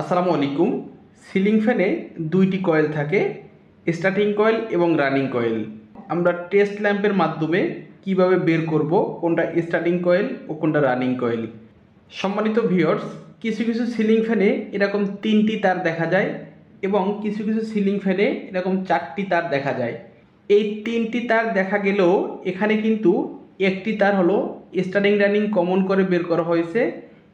আসসালামু আলাইকুম। সিলিং ফ্যানে দুইটি কয়েল থাকে স্টার্টিং কয়েল এবং রানিং কয়েল। আমরা টেস্ট ল্যাম্পের মাধ্যমে কীভাবে বের করব, কোনটা স্টার্টিং কয়েল ও কোনটা রানিং কয়েল। সম্মানিত ভিউয়ার্স কিছু কিছু সিলিং ফ্যানে এরকম তিনটি তার দেখা যায় এবং কিছু কিছু সিলিং ফ্যানে এরকম চারটি তার দেখা যায়। এই তিনটি তার দেখা গেলেও এখানে কিন্তু একটি তার হলো স্টার্টিং রানিং কমন করে বের করা হয়েছে।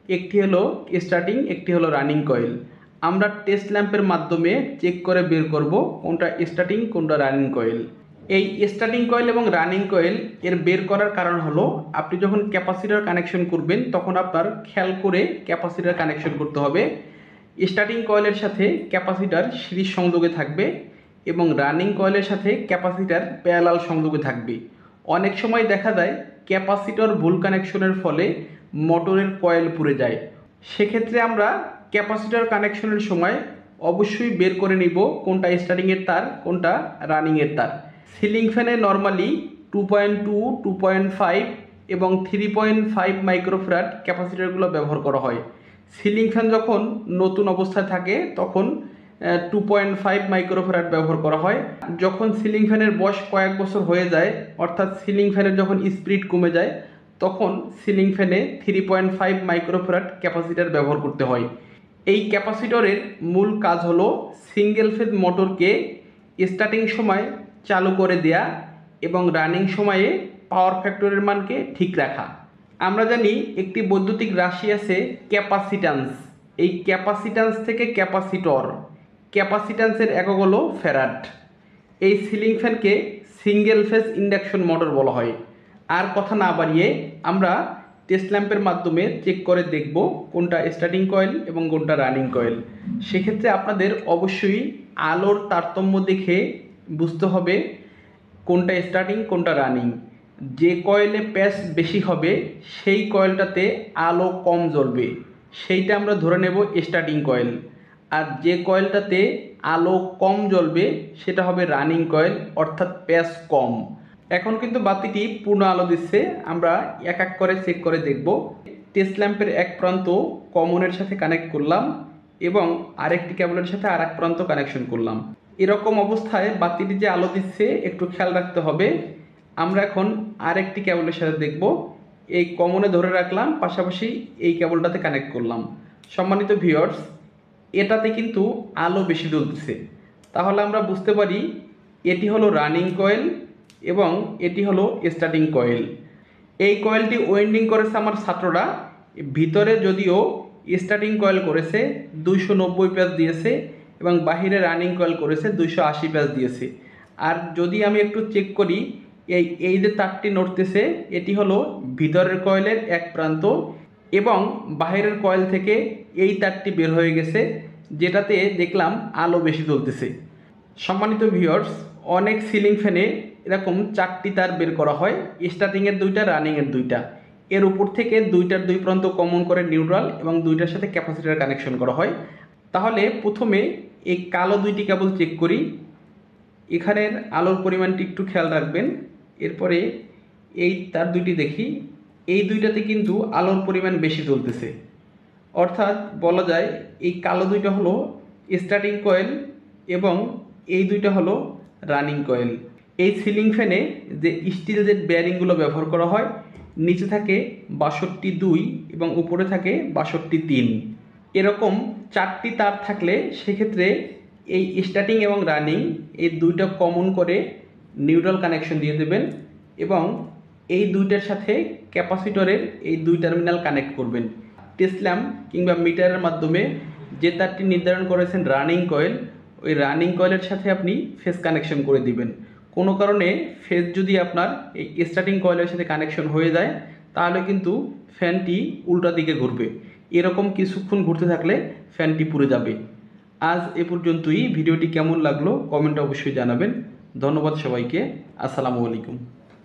একটি হলো স্টার্টিং একটি হলো রানিং কয়েল আমরা টেস্ট ল্যাম্পের মাধ্যমে চেক করে বের করব কোনটা স্টার্টিং কোনটা রানিং কয়েল এই স্টার্টিং কয়েল এবং রানিং কয়েল এর বের করার কারণ হলো আপনি যখন ক্যাপাসিটার কানেকশন করবেন, তখন আপনার খেয়াল করে ক্যাপাসিটার কানেকশন করতে হবে। স্টার্টিং কয়েলের সাথে ক্যাপাসিটার সিরিজ সংযোগে থাকবে এবং রানিং কয়েলের সাথে ক্যাপাসিটার প্যারালাল সংযোগে থাকবে। অনেক সময় দেখা যায় ক্যাপাসিটর ভুল কানেকশনের ফলে মোটরের কয়েল পুড়ে যায়। সেক্ষেত্রে আমরা ক্যাপাসিটর কানেকশনের সময় অবশ্যই বের করে নিব কোনটা স্টার্টিংয়ের তার, কোনটা রানিংয়ের তার। Ceiling ফ্যানে normally two point two two point five এবং থ্রি পয়েন্ট ফাইভ মাইক্রোফ্রাট ক্যাপাসিটারগুলো ব্যবহার করা হয়। সিলিং ফ্যান যখন নতুন অবস্থায় থাকে, তখন টু পয়েন্ট ফাইভ মাইক্রোফ্যারাট ব্যবহার করা হয়। যখন সিলিং ফ্যানের বয়স কয়েক বছর হয়ে যায়, অর্থাৎ সিলিং ফ্যানের যখন স্পিড কমে যায় তখন ceiling ফ্যানে three point five microfarad capacitor ব্যবহার করতে হয়। এই ক্যাপাসিটরের মূল কাজ হলো সিঙ্গেল ফেজ মোটরকে স্টার্টিং সময় চালু করে দেয়া এবং রানিং সময়ে পাওয়ার ফ্যাক্টরের মানকে ঠিক রাখা। আমরা জানি একটি বৈদ্যুতিক রাশি আছে ক্যাপাসিট্যান্স এই ক্যাপাসিট্যান্স থেকে ক্যাপাসিটর। ক্যাপাসিট্যান্সের একক হলো ফ্যারাট এই সিলিং ফ্যানকে সিঙ্গেল ফেজ ইন্ডাকশন মোটর বলা হয়। আর কথা না বাড়িয়ে আমরা টেস্ট ল্যাম্পের মাধ্যমে চেক করে দেখব কোনটা স্টার্টিং কয়েল এবং কোনটা রানিং কয়েল সেক্ষেত্রে আপনাদের অবশ্যই আলোর তারতম্য দেখে বুঝতে হবে কোনটা স্টার্টিং কোনটা রানিং যে কয়েলে প্যাচ বেশি হবে, সেই কয়েলটাতে আলো কম জ্বলবে। সেইটা আমরা ধরে নেব স্টার্টিং কয়েল আর যে কয়েলটাতে আলো কম জ্বলবে, সেটা হবে রানিং কয়েল অর্থাৎ প্যাচ কম। এখন কিন্তু বাতিটি পূর্ণ আলো দিচ্ছে। আমরা এক এক করে চেক করে দেখব। টেস্ট ল্যাম্পের এক প্রান্ত কমনের সাথে কানেক্ট করলাম এবং আরেকটি ক্যাবলের সাথে আর এক প্রান্ত কানেকশন করলাম। এরকম অবস্থায় বাতিটি যে আলো দিচ্ছে, একটু খেয়াল রাখতে হবে। আমরা এখন আরেকটি ক্যাবলের সাথে দেখব। এই কমনে ধরে রাখলাম, পাশাপাশি এই কেবলটাতে কানেক্ট করলাম। সম্মানিত ভিউয়ার্স এটাতে কিন্তু আলো বেশি জ্বলতেছে তাহলে আমরা বুঝতে পারি, এটি হলো রানিং কয়েল এবং এটি হলো স্টার্টিং কয়েল এই কয়েলটি ওয়েন্ডিং করেছে আমার ছাত্ররা। ভিতরে যদিও স্টার্টিং কয়েল করেছে, দুইশো নব্বই প্যাচ দিয়েছে এবং বাহিরে রানিং কয়েল করেছে, দুইশো আশি প্যাচ দিয়েছে। আর যদি আমি একটু চেক করি, এই এই যে তারটি নড়তেছে, এটি হলো ভিতরের কয়েলের এক প্রান্ত এবং বাহিরের কয়েল থেকে এই তারটি বের হয়ে গেছে, যেটাতে দেখলাম আলো বেশি জ্বলতেছে। সম্মানিত ভিউয়ার্স অনেক সিলিং ফ্যানে এরকম চারটি তার বের করা হয় স্টার্টিংয়ের দুইটা রানিংয়ের দুইটা। এর উপর থেকে দুইটার দুই প্রান্ত কমন করে নিউট্রাল এবং দুইটার সাথে ক্যাপাসিটার কানেকশন করা হয়। তাহলে প্রথমে এই কালো দুইটি কেবল চেক করি। এখানের আলোর পরিমাণটি একটু খেয়াল রাখবেন। এরপরে এই তার দুইটি দেখি। এই দুইটাতে কিন্তু আলোর পরিমাণ বেশি চলতেছে। অর্থাৎ বলা যায় এই কালো দুইটা হলো স্টার্টিং কয়েল এবং এই দুইটা হলো রানিং কয়েল এই সিলিং ফ্যানে যে স্টিল যে বেয়ারিংগুলো ব্যবহার করা হয়, নিচে থাকে বাষট্টি দুই এবং উপরে থাকে বাষট্টি তিন। এরকম চারটি তার থাকলে সেক্ষেত্রে এই স্টার্টিং এবং রানিং এই দুইটা কমন করে নিউট্রাল কানেকশন দিয়ে দেবেন এবং এই দুইটার সাথে ক্যাপাসিটরের এই দুই টার্মিনাল কানেক্ট করবেন। টেসলাম কিংবা মিটারের মাধ্যমে যে তারটি নির্ধারণ করেছেন রানিং কয়েল ওই রানিং কয়েলের সাথে আপনি ফেস কানেকশন করে দিবেন। কোনো কারণে ফেজ যদি আপনার এই স্টার্টিং কয়েলের সাথে কানেকশন হয়ে যায়, তাহলে কিন্তু ফ্যানটি উল্টা দিকে ঘুরবে। এরকম কিছুক্ষণ ঘুরতে থাকলে ফ্যানটি পুড়ে যাবে। আজ এ পর্যন্তই। ভিডিওটি কেমন লাগল কমেন্টে অবশ্যই জানাবেন। ধন্যবাদ সবাইকে। আসসালামু আলাইকুম।